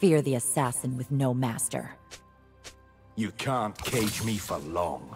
Fear the assassin with no master. You can't cage me for long.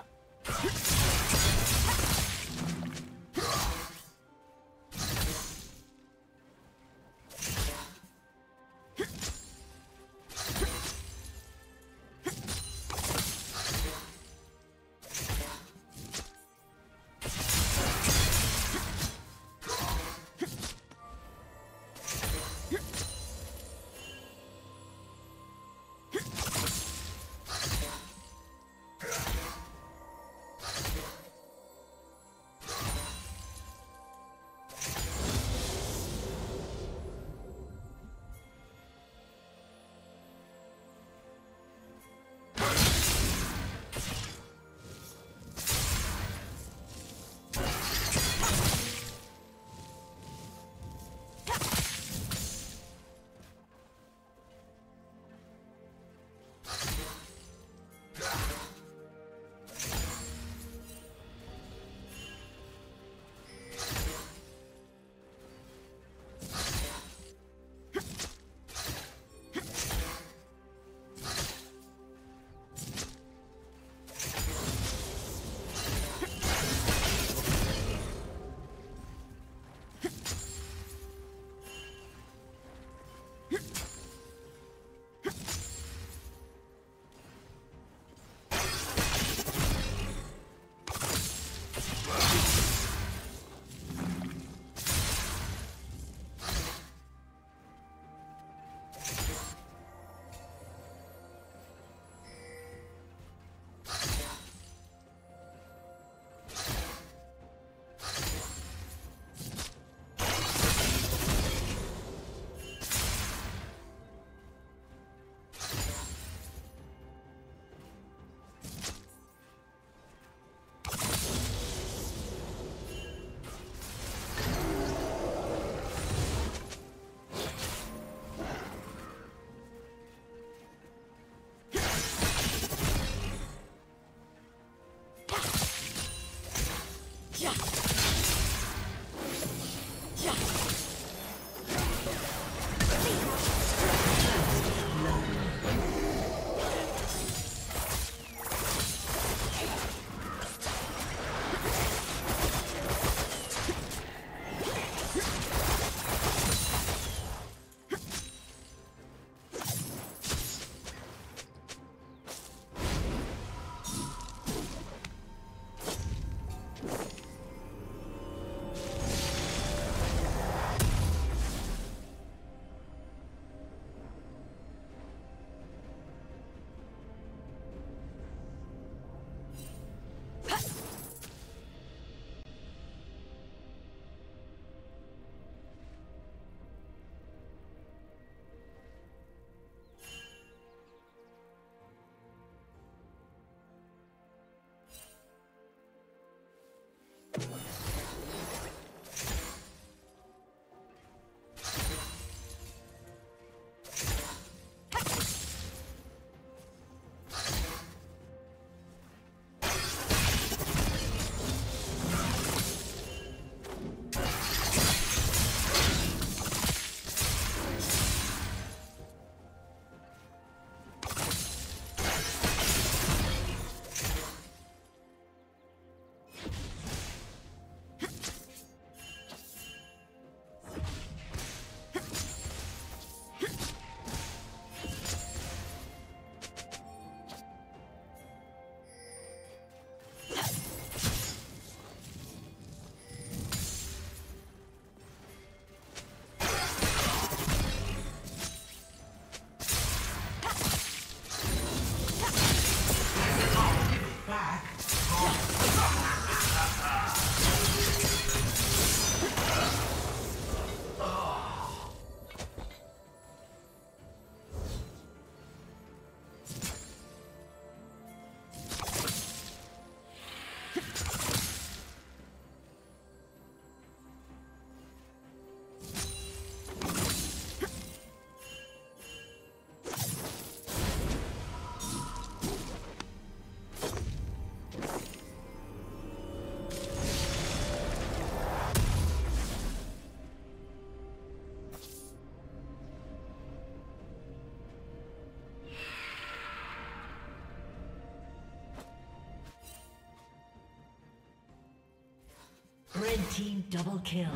Team double kill.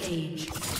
Rampage.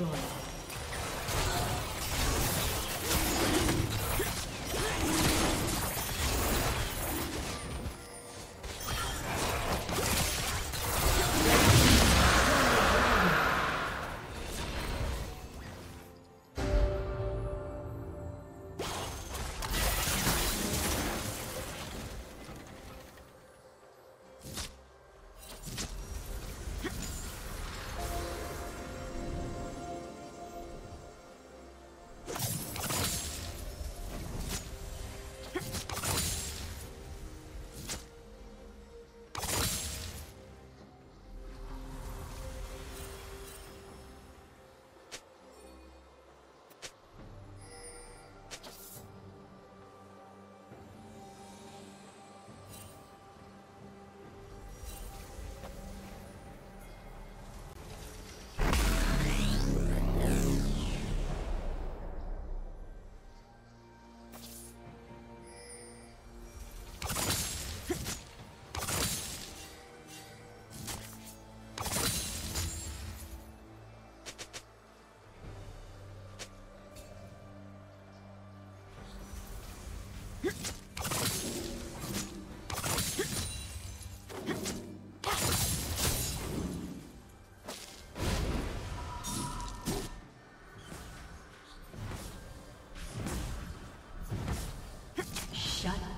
Destroyed.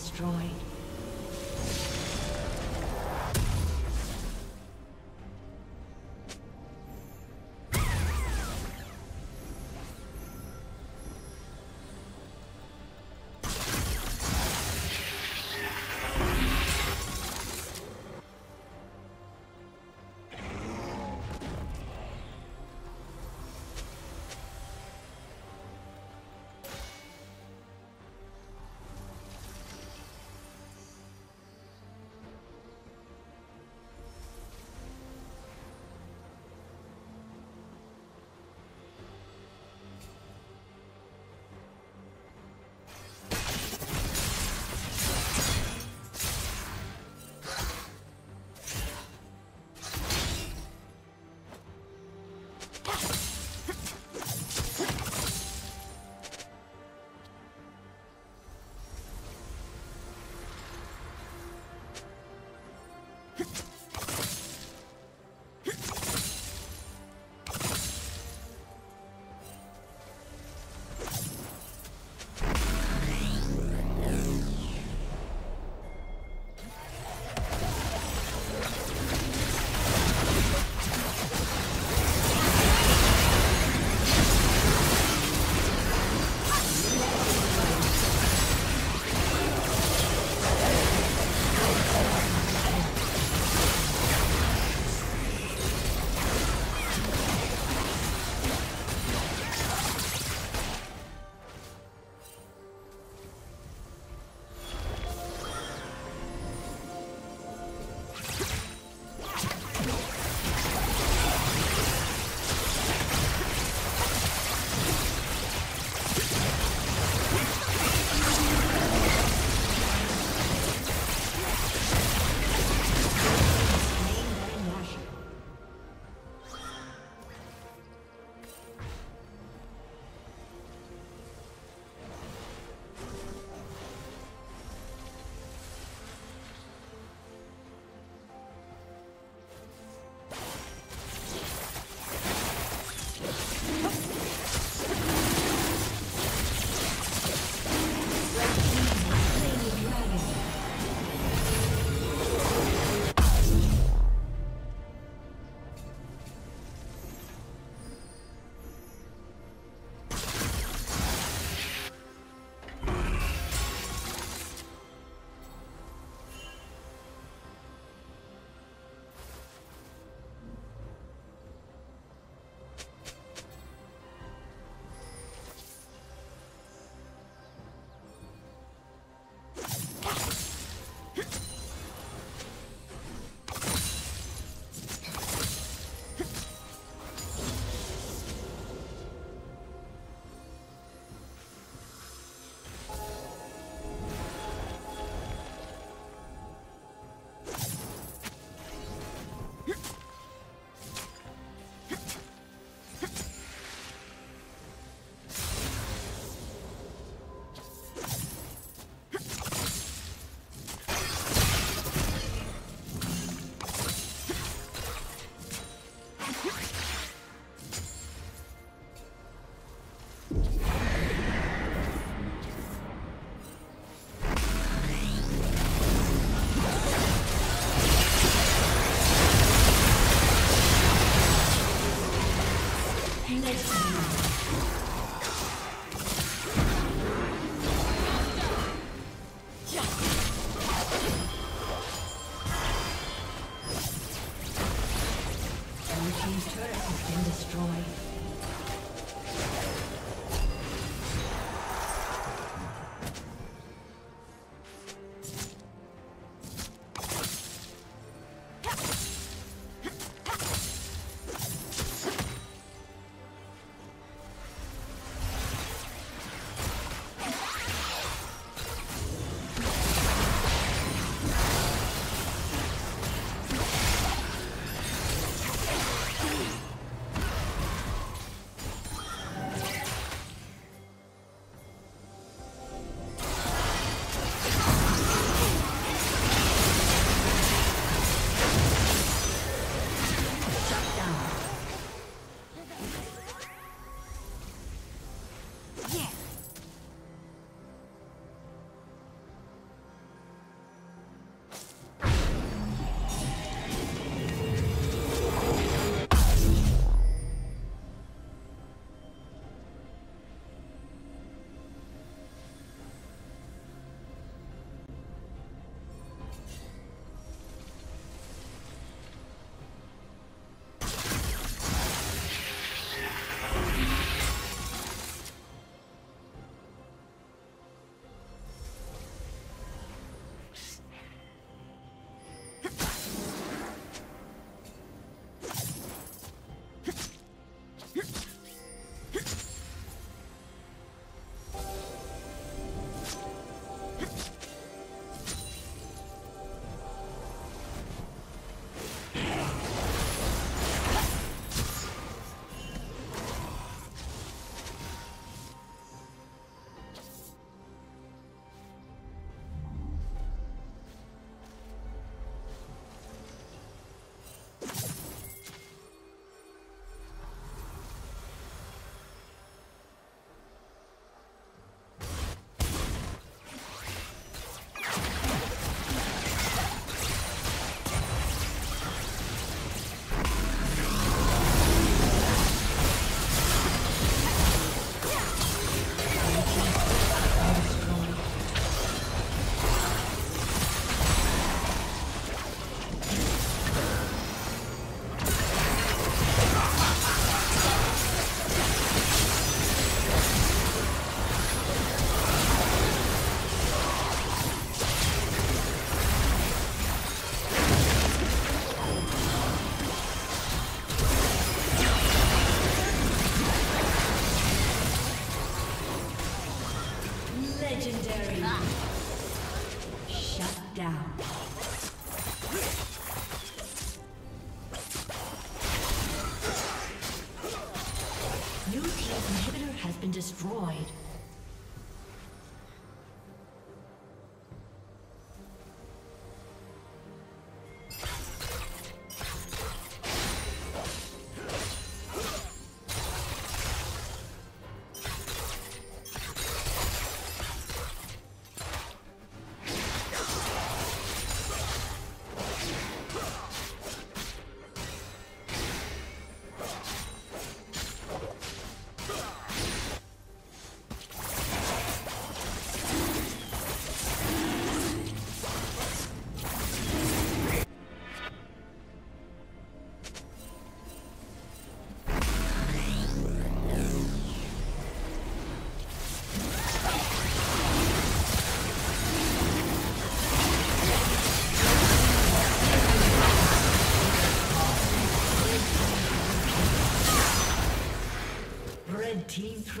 Destroyed.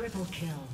Triple kill.